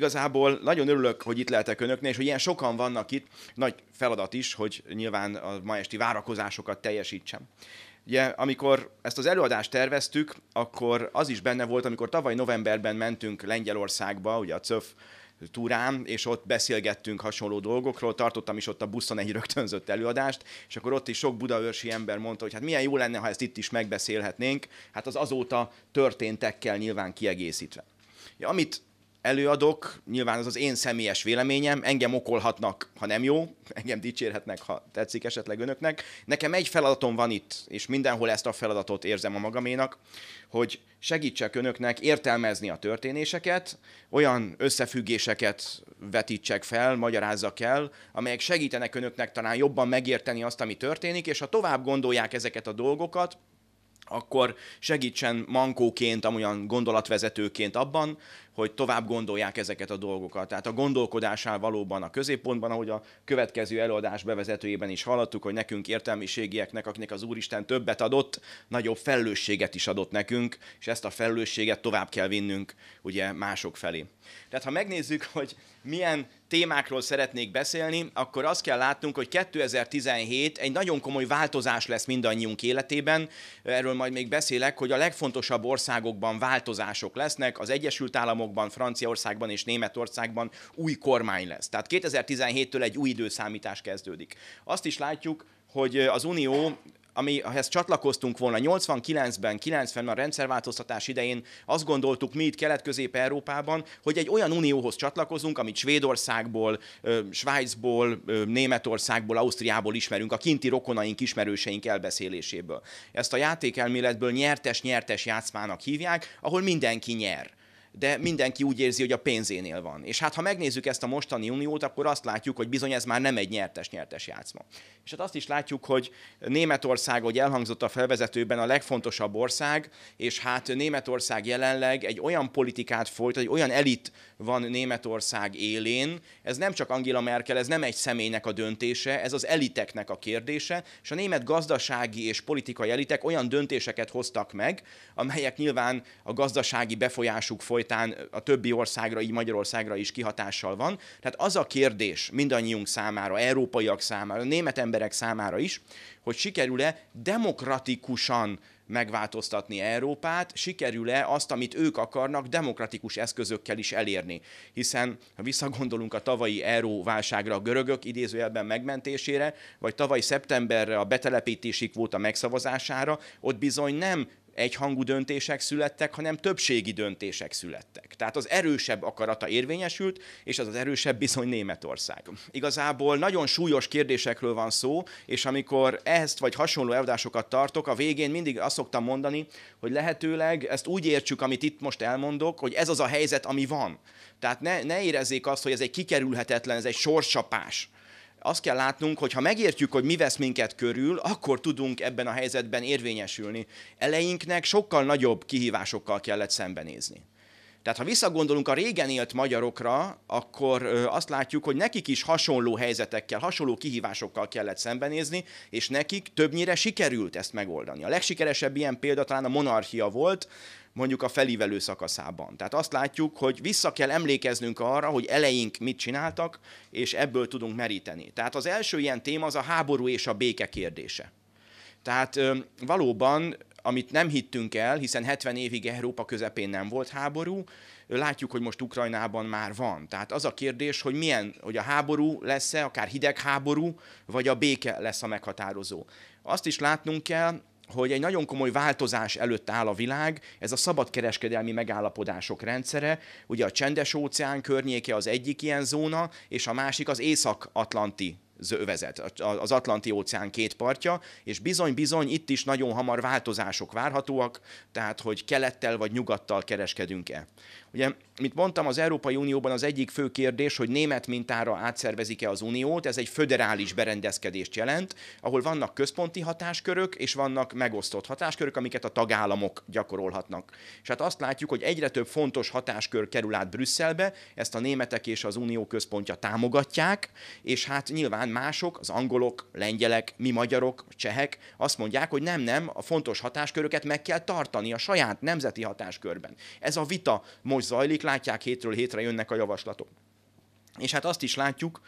igazából nagyon örülök, hogy itt lehetek önöknél, és hogy ilyen sokan vannak itt. Nagy feladat is, hogy nyilván a ma esti várakozásokat teljesítsem. Ugye, amikor ezt az előadást terveztük, akkor az is benne volt, amikor tavaly novemberben mentünk Lengyelországba, ugye a CÖF túrán, és ott beszélgettünk hasonló dolgokról, tartottam is ott a buszon egy rögtönzött előadást, és akkor ott is sok budaörsi ember mondta, hogy hát milyen jó lenne, ha ezt itt is megbeszélhetnénk, hát az azóta történtekkel nyilván kiegészítve. Ja, amit előadok, nyilván az az én személyes véleményem, engem okolhatnak, ha nem jó, engem dicsérhetnek, ha tetszik esetleg önöknek. Nekem egy feladatom van itt, és mindenhol ezt a feladatot érzem a magaménak, hogy segítsek önöknek értelmezni a történéseket, olyan összefüggéseket vetítsek fel, magyarázzak el, amelyek segítenek önöknek talán jobban megérteni azt, ami történik, és ha tovább gondolják ezeket a dolgokat, akkor segítsen mankóként, amolyan gondolatvezetőként abban, hogy tovább gondolják ezeket a dolgokat. Tehát a gondolkodásál valóban a középpontban, ahogy a következő előadás bevezetőjében is hallottuk, hogy nekünk értelmiségieknek, akinek az Úristen többet adott, nagyobb felelősséget is adott nekünk, és ezt a felelősséget tovább kell vinnünk ugye mások felé. Tehát ha megnézzük, hogy milyen témákról szeretnék beszélni, akkor azt kell látnunk, hogy 2017 egy nagyon komoly változás lesz mindannyiunk életében. Erről majd még beszélek, hogy a legfontosabb országokban változások lesznek. Az Egyesült Államokban, Franciaországban és Németországban új kormány lesz. Tehát 2017-től egy új időszámítás kezdődik. Azt is látjuk, hogy az Unió amihez csatlakoztunk volna 89-ben, 90-ben a rendszerváltoztatás idején, azt gondoltuk mi itt Kelet-Közép-Európában, hogy egy olyan unióhoz csatlakozunk, amit Svédországból, Svájcból, Németországból, Ausztriából ismerünk, a kinti rokonaink, ismerőseink elbeszéléséből. Ezt a játékelméletből nyertes-nyertes játszmának hívják, ahol mindenki nyer de mindenki úgy érzi, hogy a pénzénél van. És hát ha megnézzük ezt a mostani uniót, akkor azt látjuk, hogy bizony ez már nem egy nyertes-nyertes játszma. És hát azt is látjuk, hogy Németország, hogy elhangzott a felvezetőben, a legfontosabb ország, és hát Németország jelenleg egy olyan politikát folytat, egy olyan elit van Németország élén, ez nem csak Angela Merkel, ez nem egy személynek a döntése, ez az eliteknek a kérdése, és a német gazdasági és politikai elitek olyan döntéseket hoztak meg, amelyek nyilván a gazdasági befolyásuk folytán a többi országra, így Magyarországra is kihatással van. Tehát az a kérdés mindannyiunk számára, európaiak számára, német emberek számára is, hogy sikerül-e demokratikusan megváltoztatni Európát, sikerül-e azt, amit ők akarnak, demokratikus eszközökkel is elérni. Hiszen, ha visszagondolunk a tavalyi euróválságra, a görögök idézőjelben megmentésére, vagy tavaly szeptemberre a betelepítési kvóta megszavazására, ott bizony nem egyhangú döntések születtek, hanem többségi döntések születtek. Tehát az erősebb akarata érvényesült, és az az erősebb bizony Németország. Igazából nagyon súlyos kérdésekről van szó, és amikor ezt vagy hasonló előadásokat tartok, a végén mindig azt szoktam mondani, hogy lehetőleg ezt úgy értsük, amit itt most elmondok, hogy ez az a helyzet, ami van. Tehát ne, ne érezzék azt, hogy ez egy kikerülhetetlen, ez egy sorscsapás azt kell látnunk, hogy ha megértjük, hogy mi vesz minket körül, akkor tudunk ebben a helyzetben érvényesülni. Eleinknek sokkal nagyobb kihívásokkal kellett szembenézni. Tehát ha visszagondolunk a régen élt magyarokra, akkor azt látjuk, hogy nekik is hasonló helyzetekkel, hasonló kihívásokkal kellett szembenézni, és nekik többnyire sikerült ezt megoldani. A legsikeresebb ilyen példa talán a monarchia volt, mondjuk a felívelő szakaszában. Tehát azt látjuk, hogy vissza kell emlékeznünk arra, hogy eleink mit csináltak, és ebből tudunk meríteni. Tehát az első ilyen téma az a háború és a béke kérdése. Tehát valóban, amit nem hittünk el, hiszen 70 évig Európa közepén nem volt háború, látjuk, hogy most Ukrajnában már van. Tehát az a kérdés, hogy milyen, hogy a háború lesz-e, akár hidegháború, vagy a béke lesz a meghatározó. Azt is látnunk kell, hogy egy nagyon komoly változás előtt áll a világ, ez a szabadkereskedelmi megállapodások rendszere. Ugye a csendes óceán környéke az egyik ilyen zóna, és a másik az észak-atlanti övezet, az Atlanti óceán két partja, és bizony-bizony itt is nagyon hamar változások várhatóak, tehát hogy kelettel vagy nyugattal kereskedünk-e. Ugye, mint mondtam, az Európai Unióban az egyik fő kérdés, hogy német mintára átszervezik-e az uniót, ez egy föderális berendezkedést jelent, ahol vannak központi hatáskörök, és vannak megosztott hatáskörök, amiket a tagállamok gyakorolhatnak. És hát azt látjuk, hogy egyre több fontos hatáskör kerül át Brüsszelbe, ezt a németek és az unió központja támogatják, és hát nyilván mások, az angolok, lengyelek, mi magyarok, csehek azt mondják, hogy nem, nem, a fontos hatásköröket meg kell tartani a saját nemzeti hatáskörben. Ez a vita most most zajlik, látják hétről hétre jönnek a javaslatok. És hát azt is látjuk,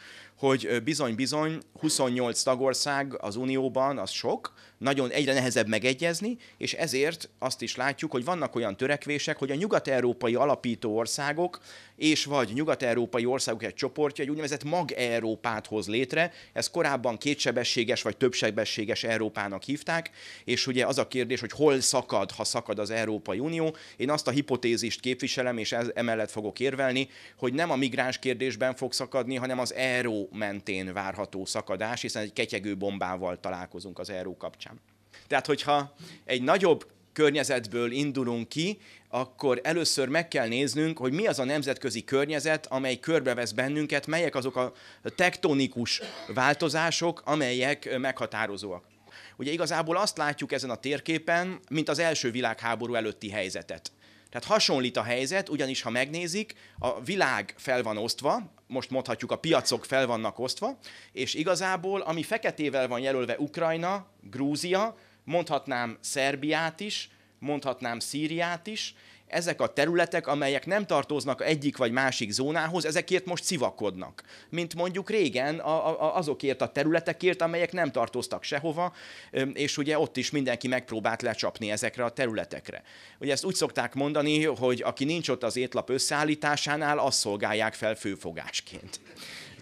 hogy bizony-bizony 28 tagország az Unióban, az sok, nagyon egyre nehezebb megegyezni, és ezért azt is látjuk, hogy vannak olyan törekvések, hogy a nyugat-európai alapító országok és vagy nyugat-európai országok egy csoportja egy úgynevezett mag-Európát hoz létre. Ez korábban kétsebességes vagy többsebességes Európának hívták, és ugye az a kérdés, hogy hol szakad, ha szakad az Európai Unió. Én azt a hipotézist képviselem, és ez, emellett fogok érvelni, hogy nem a migráns kérdésben fog szakadni, hanem az Euró mentén várható szakadás, hiszen egy ketyegő bombával találkozunk az Euró kapcsán. Tehát, hogyha egy nagyobb környezetből indulunk ki, akkor először meg kell néznünk, hogy mi az a nemzetközi környezet, amely körbevesz bennünket, melyek azok a tektonikus változások, amelyek meghatározóak. Ugye igazából azt látjuk ezen a térképen, mint az első világháború előtti helyzetet. Tehát hasonlít a helyzet, ugyanis ha megnézik, a világ fel van osztva, most mondhatjuk a piacok fel vannak osztva, és igazából ami feketével van jelölve Ukrajna, Grúzia, mondhatnám Szerbiát is, mondhatnám Szíriát is, ezek a területek, amelyek nem tartoznak egyik vagy másik zónához, ezekért most civakodnak. Mint mondjuk régen azokért a területekért, amelyek nem tartoztak sehova, és ugye ott is mindenki megpróbált lecsapni ezekre a területekre. Ugye ezt úgy szokták mondani, hogy aki nincs ott az étlap összeállításánál, azt szolgálják fel főfogásként.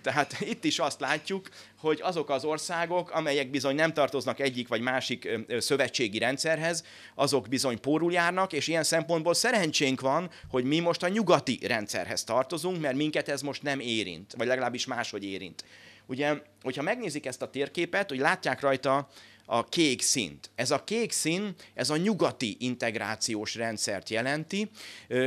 Tehát itt is azt látjuk, hogy azok az országok, amelyek bizony nem tartoznak egyik vagy másik szövetségi rendszerhez, azok bizony pórul járnak, és ilyen szempontból szerencsénk van, hogy mi most a nyugati rendszerhez tartozunk, mert minket ez most nem érint, vagy legalábbis máshogy érint. Ugye, hogyha megnézik ezt a térképet, hogy látják rajta a kék szint. Ez a kék szín, ez a nyugati integrációs rendszert jelenti.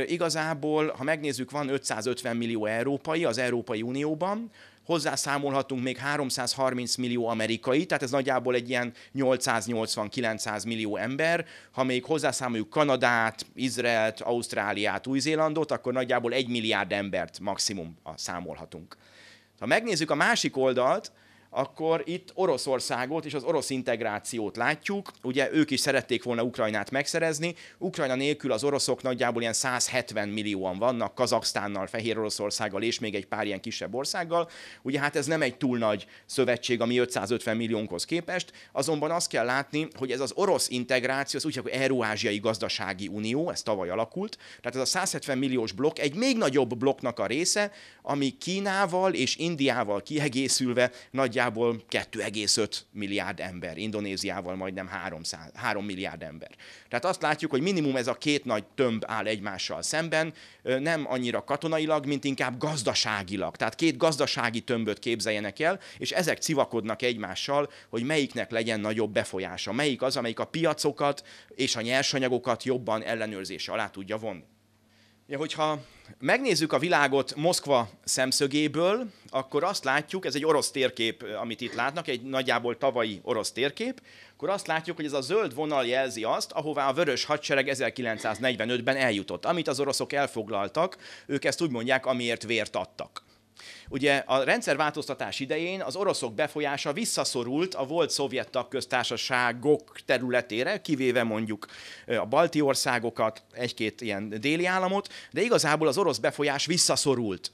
igazából, ha megnézzük, van 550 millió európai az Európai Unióban, hozzászámolhatunk még 330 millió amerikai, tehát ez nagyjából egy ilyen 880-900 millió ember. Ha még hozzászámoljuk Kanadát, Izraelt, Ausztráliát, Új-Zélandot, akkor nagyjából egy milliárd embert maximum számolhatunk. Ha megnézzük a másik oldalt, akkor itt Oroszországot és az orosz integrációt látjuk. Ugye ők is szerették volna Ukrajnát megszerezni. Ukrajna nélkül az oroszok nagyjából ilyen 170 millióan vannak, Kazaksztánnal, Fehér Oroszországgal és még egy pár ilyen kisebb országgal. Ugye hát ez nem egy túl nagy szövetség, ami 550 milliónkhoz képest, azonban azt kell látni, hogy ez az orosz integráció, az úgy, hogy Gazdasági Unió, ez tavaly alakult, tehát ez a 170 milliós blokk egy még nagyobb blokknak a része, ami Kínával és Indiával kiegészülve nagyjából nagyjából 2,5 milliárd ember, Indonéziával majdnem 300, 3 milliárd ember. Tehát azt látjuk, hogy minimum ez a két nagy tömb áll egymással szemben, nem annyira katonailag, mint inkább gazdaságilag. Tehát két gazdasági tömböt képzeljenek el, és ezek civakodnak egymással, hogy melyiknek legyen nagyobb befolyása, melyik az, amelyik a piacokat és a nyersanyagokat jobban ellenőrzése alá tudja vonni. Ja, hogyha megnézzük a világot Moszkva szemszögéből, akkor azt látjuk, ez egy orosz térkép, amit itt látnak, egy nagyjából tavalyi orosz térkép, akkor azt látjuk, hogy ez a zöld vonal jelzi azt, ahová a vörös hadsereg 1945-ben eljutott. Amit az oroszok elfoglaltak, ők ezt úgy mondják, amiért vért adtak. Ugye a rendszerváltoztatás idején az oroszok befolyása visszaszorult a volt szovjet tagköztársaságok területére, kivéve mondjuk a balti országokat, egy-két ilyen déli államot, de igazából az orosz befolyás visszaszorult.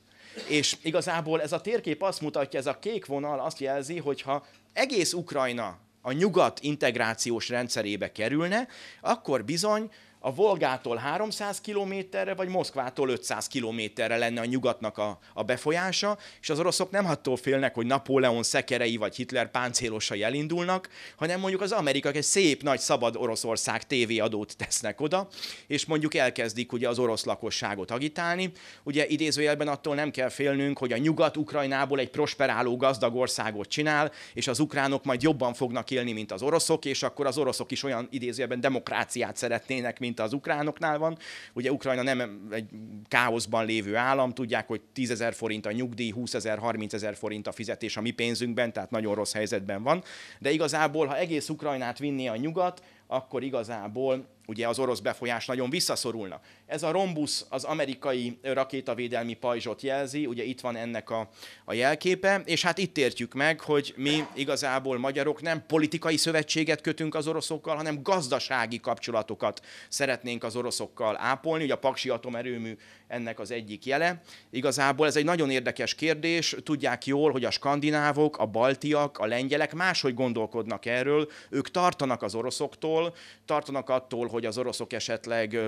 És igazából ez a térkép azt mutatja, ez a kék vonal azt jelzi, hogy ha egész Ukrajna a nyugat integrációs rendszerébe kerülne, akkor bizony a Volgától 300 kilométerre, vagy Moszkvától 500 kilométerre lenne a nyugatnak a, a befolyása, és az oroszok nem attól félnek, hogy Napóleon szekerei vagy Hitler páncélosai elindulnak, hanem mondjuk az amerikak egy szép nagy szabad Oroszország tévéadót tesznek oda, és mondjuk elkezdik ugye az orosz lakosságot agitálni. Ugye idézőjelben attól nem kell félnünk, hogy a nyugat Ukrajnából egy prosperáló gazdag országot csinál, és az ukránok majd jobban fognak élni, mint az oroszok, és akkor az oroszok is olyan idézőjelben demokráciát szeretnének, mint mint az ukránoknál van. Ugye Ukrajna nem egy káoszban lévő állam, tudják, hogy 10 ezer forint a nyugdíj, 20 ezer, 30 ezer forint a fizetés a mi pénzünkben, tehát nagyon rossz helyzetben van. De igazából, ha egész Ukrajnát vinné a nyugat, akkor igazából ugye az orosz befolyás nagyon visszaszorulna. Ez a rombusz az amerikai rakétavédelmi pajzsot jelzi, ugye itt van ennek a, a jelképe, és hát itt értjük meg, hogy mi igazából magyarok nem politikai szövetséget kötünk az oroszokkal, hanem gazdasági kapcsolatokat szeretnénk az oroszokkal ápolni. Ugye a Paksi atomerőmű ennek az egyik jele. Igazából ez egy nagyon érdekes kérdés. Tudják jól, hogy a skandinávok, a baltiak, a lengyelek máshogy gondolkodnak erről. Ők tartanak az oroszoktól, tartanak attól, hogy az oroszok esetleg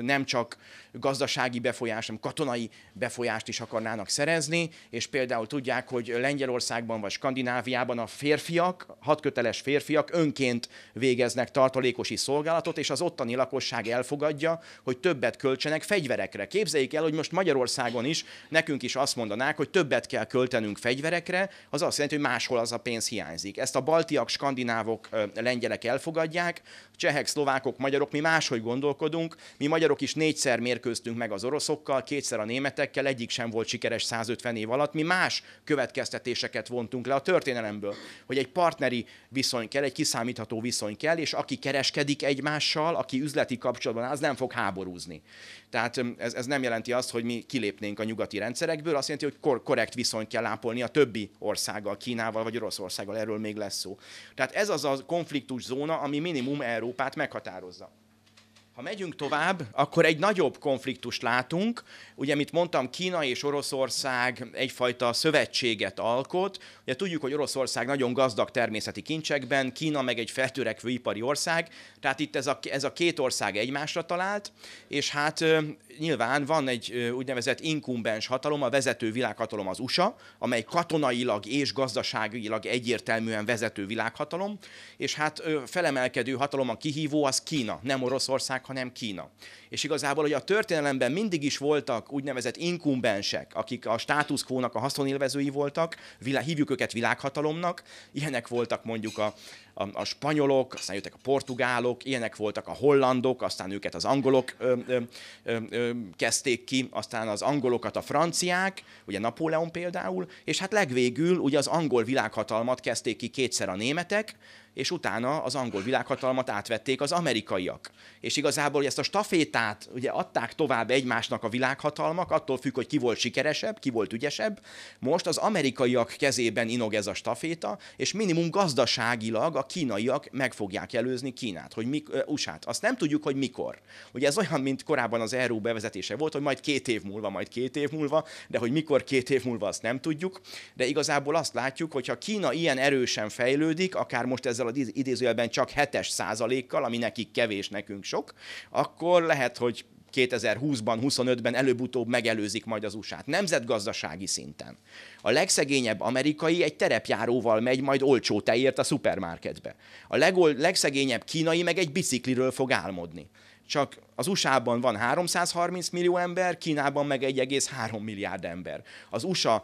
nem csak gazdasági befolyást, hanem katonai befolyást is akarnának szerezni, és például tudják, hogy Lengyelországban vagy Skandináviában a férfiak, hatköteles férfiak önként végeznek tartalékosi szolgálatot, és az ottani lakosság elfogadja, hogy többet költsenek fegyverekre. Képzeljék el, hogy most Magyarországon is nekünk is azt mondanák, hogy többet kell költenünk fegyverekre, az azt jelenti, hogy máshol az a pénz hiányzik. Ezt a baltiak, skandinávok, lengyelek elfogadják, csehek, szlovákok, magyarok, mi máshogy gondolkodunk. Mi magyarok is négyszer mérkőztünk meg az oroszokkal, kétszer a németekkel, egyik sem volt sikeres 150 év alatt. Mi más következtetéseket vontunk le a történelemből, hogy egy partneri viszony kell, egy kiszámítható viszony kell, és aki kereskedik egymással, aki üzleti kapcsolatban az nem fog háborúzni. Tehát ez, ez nem jelenti azt, hogy mi kilépnénk a nyugati rendszerekből, azt jelenti, hogy kor- korrekt viszonyt kell ápolni a többi országgal, Kínával vagy Oroszországgal, erről még lesz szó. Tehát ez az a konfliktus zóna, ami minimum Európát meghatározza. Ha megyünk tovább, akkor egy nagyobb konfliktust látunk. Ugye, mint mondtam, Kína és Oroszország egyfajta szövetséget alkot. Ugye tudjuk, hogy Oroszország nagyon gazdag természeti kincsekben, Kína meg egy feltörekvő ipari ország, tehát itt ez a, ez a két ország egymásra talált, és hát nyilván van egy úgynevezett inkumbens hatalom, a vezető világhatalom az USA, amely katonailag és gazdaságilag egyértelműen vezető világhatalom, és hát felemelkedő hatalom, a kihívó az Kína, nem Oroszország, hanem Kína. És igazából, hogy a történelemben mindig is voltak úgynevezett inkumbensek, akik a status quo-nak a haszonélvezői voltak, hívjuk őket világhatalomnak, ilyenek voltak mondjuk a, a, a spanyolok, aztán jöttek a portugálok, ilyenek voltak a hollandok, aztán őket az angolok ö, ö, ö, kezdték ki, aztán az angolokat a franciák, ugye Napóleon például, és hát legvégül ugye az angol világhatalmat kezdték ki kétszer a németek, és utána az angol világhatalmat átvették az amerikaiak. És igazából ezt a stafétát ugye adták tovább egymásnak a világhatalmak, attól függ, hogy ki volt sikeresebb, ki volt ügyesebb. Most az amerikaiak kezében inog ez a staféta, és minimum gazdaságilag a kínaiak meg fogják előzni Kínát, hogy mik, USA-t. Azt nem tudjuk, hogy mikor. Ugye ez olyan, mint korábban az euró bevezetése volt, hogy majd két év múlva, majd két év múlva, de hogy mikor két év múlva azt nem tudjuk. De igazából azt látjuk, hogy ha Kína ilyen erősen fejlődik, akár most ezzel az idézőjelben csak 7 százalékkal, ami nekik kevés, nekünk sok, akkor lehet, hogy 2020-ban, 25-ben előbb-utóbb megelőzik majd az USA-t. Nemzetgazdasági szinten. A legszegényebb amerikai egy terepjáróval megy majd olcsó tejért a szupermarketbe. A legol- legszegényebb kínai meg egy bicikliről fog álmodni. Csak az USA-ban van 330 millió ember, Kínában meg 1,3 milliárd ember. Az USA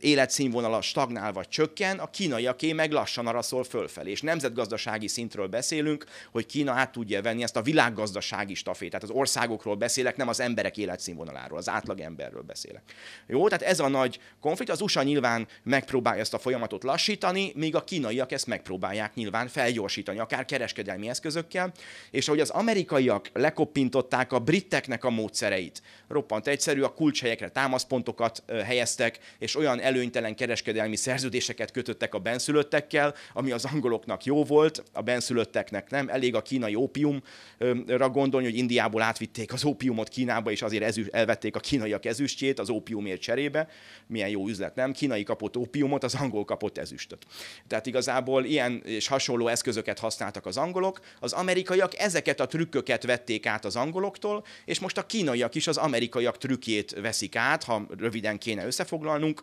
életszínvonala stagnál vagy csökken, a kínaiaké meg lassan araszol fölfelé. És nemzetgazdasági szintről beszélünk, hogy Kína át tudja venni ezt a világgazdasági stafét. Tehát az országokról beszélek, nem az emberek életszínvonaláról, az átlag emberről beszélek. Jó, tehát ez a nagy konflikt. Az USA nyilván megpróbálja ezt a folyamatot lassítani, míg a kínaiak ezt megpróbálják nyilván felgyorsítani, akár kereskedelmi eszközökkel. És ahogy az amerikaiak lekoppintották a briteknek a módszereit, roppant egyszerű, a kulcshelyekre támaszpontokat helyeztek, és olyan előnytelen kereskedelmi szerződéseket kötöttek a benszülöttekkel, ami az angoloknak jó volt, a benszülötteknek nem. Elég a kínai ópiumra gondolni, hogy Indiából átvitték az ópiumot Kínába, és azért ezüst, elvették a kínaiak ezüstjét az ópiumért cserébe. Milyen jó üzlet, nem? Kínai kapott ópiumot, az angol kapott ezüstöt. Tehát igazából ilyen és hasonló eszközöket használtak az angolok. Az amerikaiak ezeket a trükköket vették át az angoloktól, és most a kínaiak is az amerikaiak trükkjét veszik át, ha röviden kéne összefoglalnunk,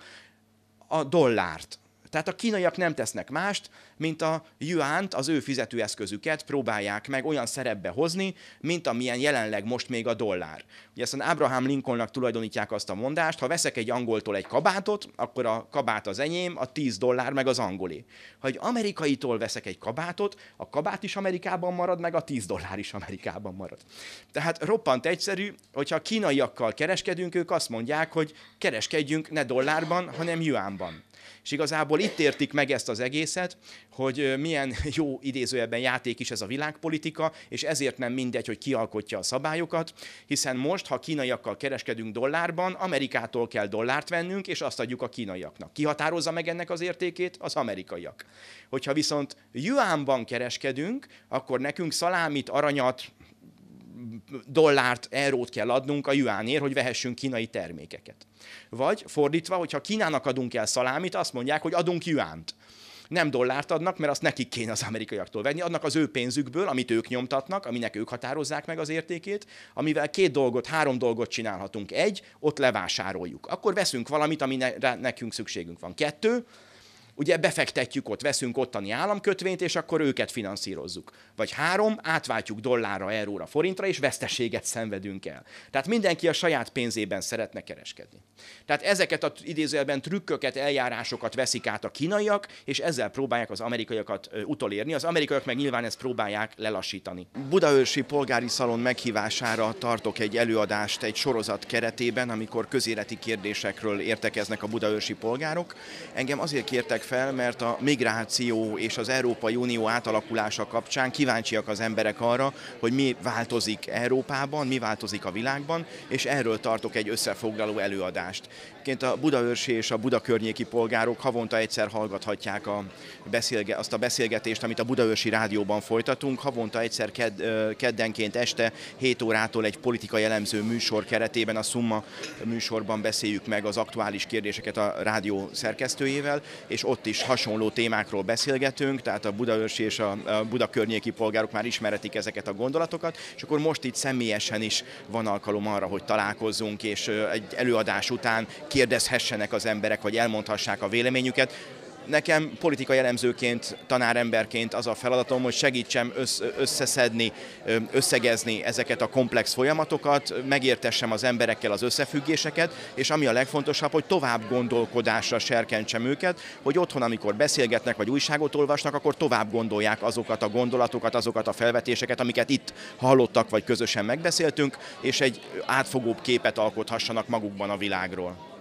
a dollárt. Tehát a kínaiak nem tesznek mást, mint a yuánt, az ő fizetőeszközüket próbálják meg olyan szerepbe hozni, mint amilyen jelenleg most még a dollár. Ugye ezt Abraham Lincolnnak tulajdonítják azt a mondást, ha veszek egy angoltól egy kabátot, akkor a kabát az enyém, a 10 dollár meg az angolé. Ha egy amerikaitól veszek egy kabátot, a kabát is Amerikában marad, meg a 10 dollár is Amerikában marad. Tehát roppant egyszerű, hogyha kínaiakkal kereskedünk, ők azt mondják, hogy kereskedjünk ne dollárban, hanem yuánban. És igazából itt értik meg ezt az egészet, hogy milyen jó idézőjelben játék is ez a világpolitika, és ezért nem mindegy, hogy kialkotja a szabályokat, hiszen most, ha kínaiakkal kereskedünk dollárban, Amerikától kell dollárt vennünk, és azt adjuk a kínaiaknak. Ki határozza meg ennek az értékét? Az amerikaiak. Hogyha viszont yuanban kereskedünk, akkor nekünk szalámit, aranyat, dollárt, eurót kell adnunk a juánért, hogy vehessünk kínai termékeket. Vagy fordítva, hogyha Kínának adunk el szalámit, azt mondják, hogy adunk juánt. Nem dollárt adnak, mert azt nekik kéne az amerikaiaktól venni, adnak az ő pénzükből, amit ők nyomtatnak, aminek ők határozzák meg az értékét, amivel két dolgot, három dolgot csinálhatunk. Egy, ott levásároljuk. Akkor veszünk valamit, amire nekünk szükségünk van. Kettő, ugye befektetjük ott, veszünk ottani államkötvényt, és akkor őket finanszírozzuk. Vagy három, átváltjuk dollárra, euróra, forintra, és veszteséget szenvedünk el. Tehát mindenki a saját pénzében szeretne kereskedni. Tehát ezeket a idézőjelben trükköket, eljárásokat veszik át a kínaiak, és ezzel próbálják az amerikaiakat utolérni. Az amerikaiak meg nyilván ezt próbálják lelassítani. Budaörsi polgári szalon meghívására tartok egy előadást egy sorozat keretében, amikor közéleti kérdésekről értekeznek a budaörsi polgárok. Engem azért kértek fel, mert a migráció és az Európai Unió átalakulása kapcsán kíváncsiak az emberek arra, hogy mi változik Európában, mi változik a világban, és erről tartok egy összefoglaló előadást. Ként a budaörsi és a budakörnyéki polgárok havonta egyszer hallgathatják a beszélge, azt a beszélgetést, amit a budaörsi rádióban folytatunk. Havonta egyszer ked, keddenként este 7 órától egy politikai elemző műsor keretében, a Summa műsorban beszéljük meg az aktuális kérdéseket a rádió szerkesztőjével, és ott is hasonló témákról beszélgetünk, tehát a budaörsi és a budakörnyéki polgárok már ismeretik ezeket a gondolatokat, és akkor most itt személyesen is van alkalom arra, hogy találkozzunk, és egy előadás után kérdezhessenek az emberek, vagy elmondhassák a véleményüket nekem politikai elemzőként, tanáremberként az a feladatom, hogy segítsem összeszedni, összegezni ezeket a komplex folyamatokat, megértessem az emberekkel az összefüggéseket, és ami a legfontosabb, hogy tovább gondolkodásra serkentsem őket, hogy otthon, amikor beszélgetnek vagy újságot olvasnak, akkor tovább gondolják azokat a gondolatokat, azokat a felvetéseket, amiket itt hallottak vagy közösen megbeszéltünk, és egy átfogóbb képet alkothassanak magukban a világról.